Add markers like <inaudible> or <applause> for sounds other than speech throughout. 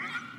Ah!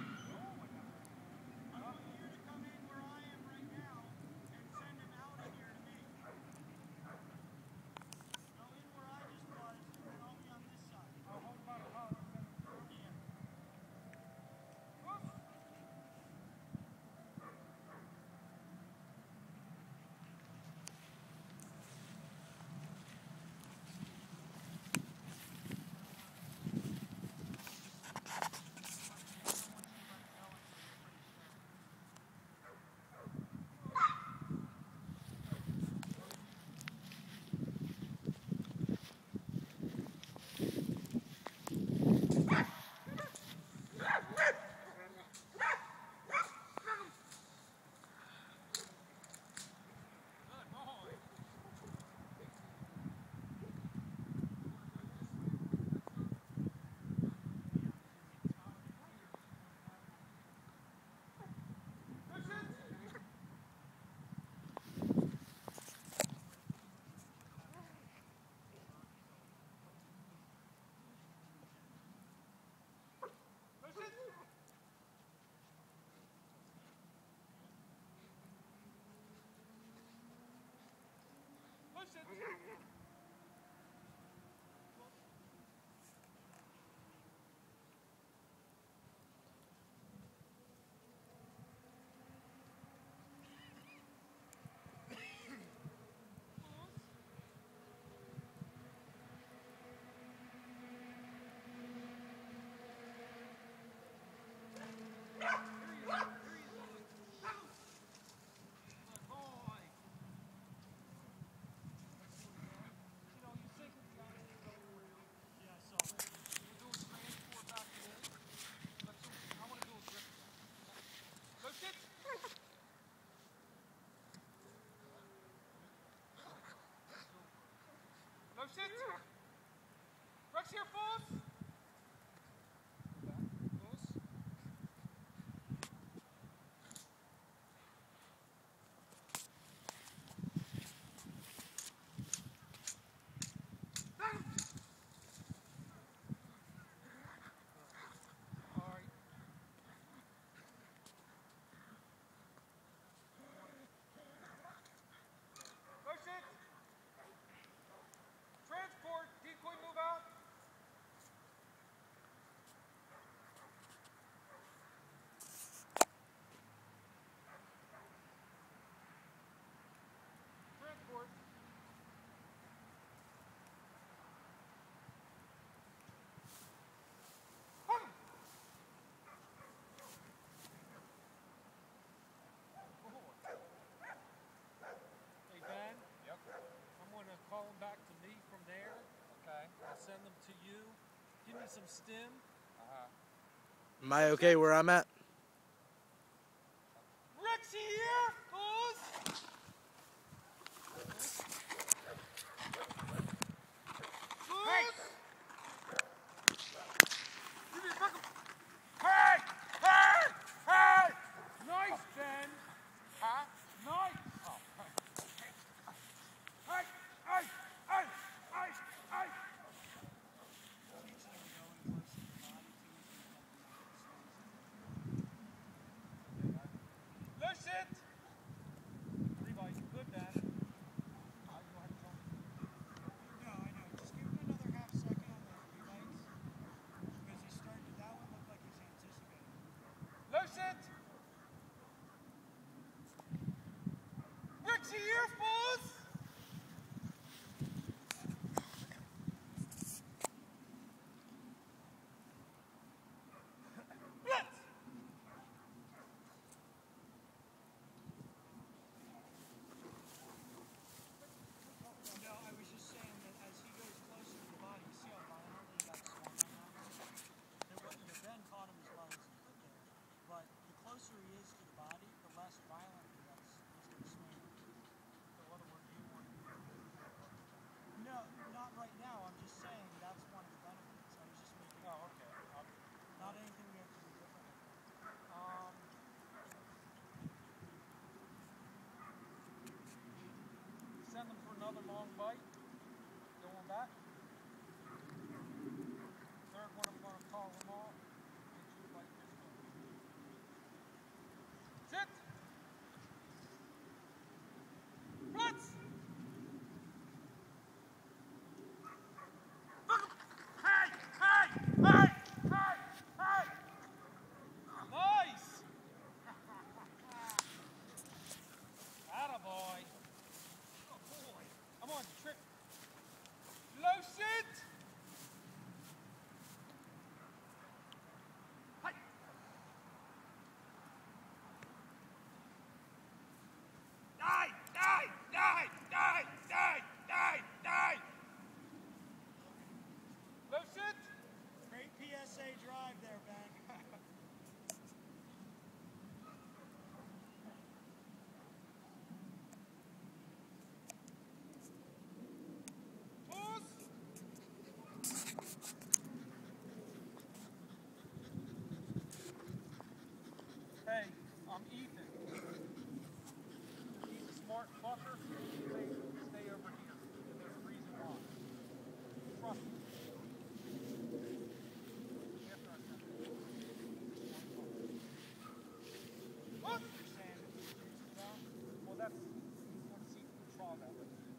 Attention! Push it. Here, fools. you. Give me some. Uh-huh. Am I okay where I'm at? tearful.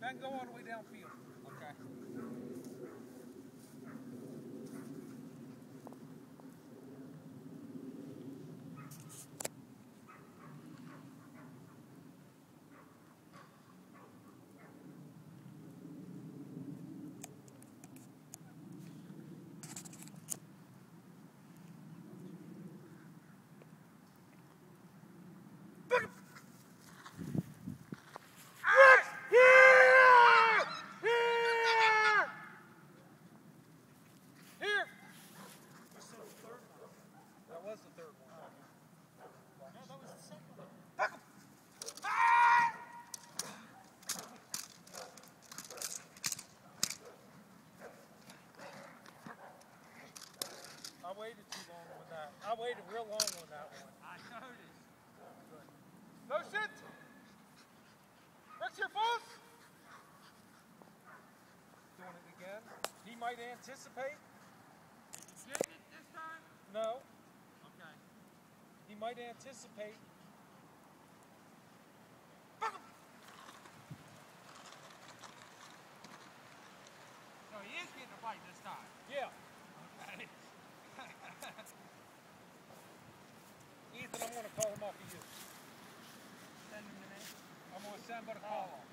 Then go all the way downfield. Okay. Here. That was the third one. No, that was the second one. I waited too long on that. I waited real long on that one. I noticed. Motion. Rick's here, folks. Doing it again. He might anticipate. Did you get it this time? No. Okay. He might anticipate. Barcala.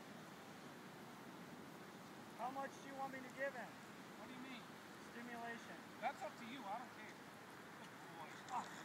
How much do you want me to give him? What do you mean? Stimulation. That's up to you. I don't care. <laughs> Oh,